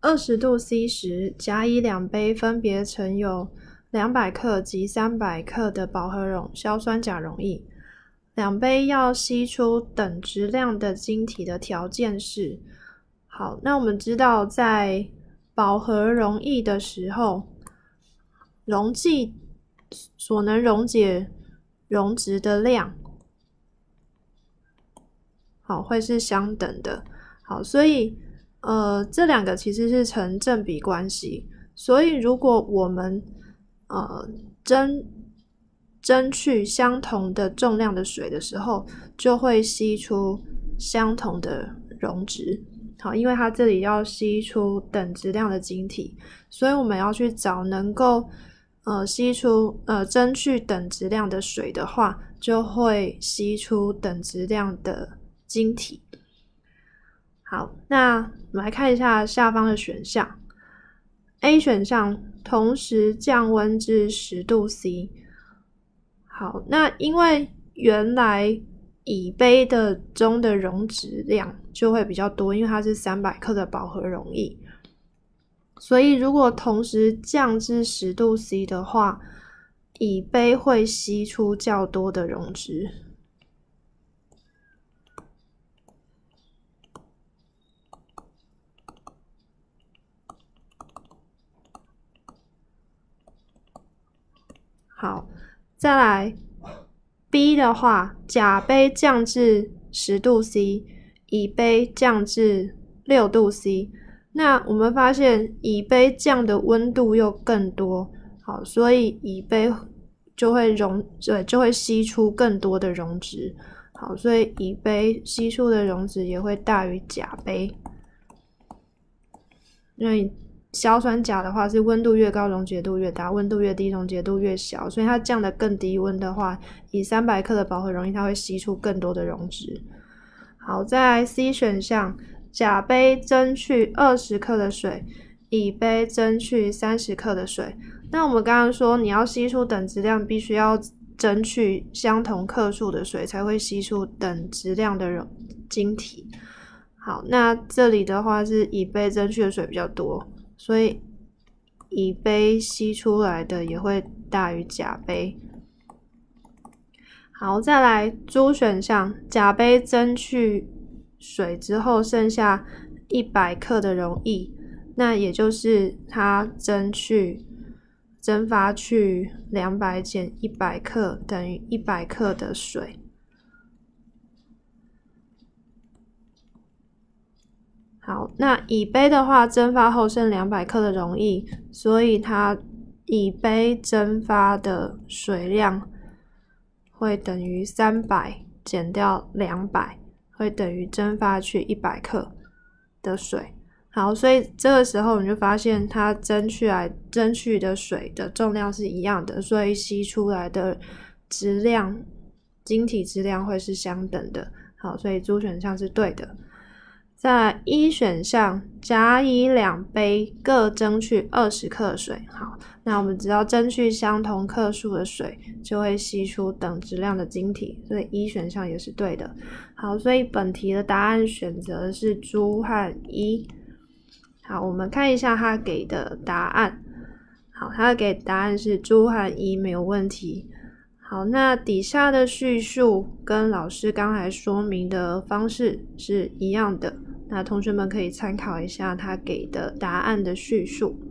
二十度 C 时，甲乙两杯分别盛有两百克及三百克的饱和溶硝酸钾溶液。两杯要吸出等质量的晶体的条件是：好，那我们知道在饱和溶液的时候，溶剂所能溶解溶质的量，好，会是相等的。好，所以。呃，这两个其实是成正比关系，所以如果我们呃蒸蒸去相同的重量的水的时候，就会吸出相同的溶质。好，因为它这里要吸出等质量的晶体，所以我们要去找能够呃吸出呃蒸去等质量的水的话，就会吸出等质量的晶体。好，那我们来看一下下方的选项。A 选项同时降温至十度 C。好，那因为原来乙杯的中的溶质量就会比较多，因为它是三百克的饱和溶液，所以如果同时降至十度 C 的话，乙杯会吸出较多的溶质。好，再来 B 的话，甲杯降至十度 C，乙杯降至六度 C。那我们发现乙杯降的温度又更多，好，所以乙杯就会溶，对，就会吸出更多的溶质。好，所以乙杯吸出的溶质也会大于甲杯，因为。硝酸钾的话是温度越高溶解度越大，温度越低溶解度越小，所以它降的更低温的话，以三百克的饱和溶液，它会吸出更多的溶质。好，在 C 选项，甲杯蒸去二十克的水，乙杯蒸去三十克的水。那我们刚刚说，你要吸出等质量，必须要蒸去相同克数的水，才会吸出等质量的溶晶体。好，那这里的话是乙杯蒸去的水比较多。所以乙杯吸出来的也会大于甲杯。好，再来猪选项，甲杯蒸去水之后剩下一百克的溶液，那也就是它蒸去蒸发去两百减一百克等于一百克的水。好，那乙杯的话，蒸发后剩两百克的溶液，所以它乙杯蒸发的水量会等于三百减掉两百，会等于蒸发去一百克的水。好，所以这个时候你就发现它蒸去来蒸去的水的重量是一样的，所以吸出来的质量晶体质量会是相等的。好，所以 D 选项是对的。在一选项，甲乙两杯各蒸去二十克水。好，那我们只要蒸去相同克数的水，就会吸出等质量的晶体，所以一选项也是对的。好，所以本题的答案选择是猪和一。好，我们看一下他给的答案。好，他给答案是猪和一，没有问题。好，那底下的叙述跟老师刚才说明的方式是一样的。那同学们可以参考一下他给的答案的叙述。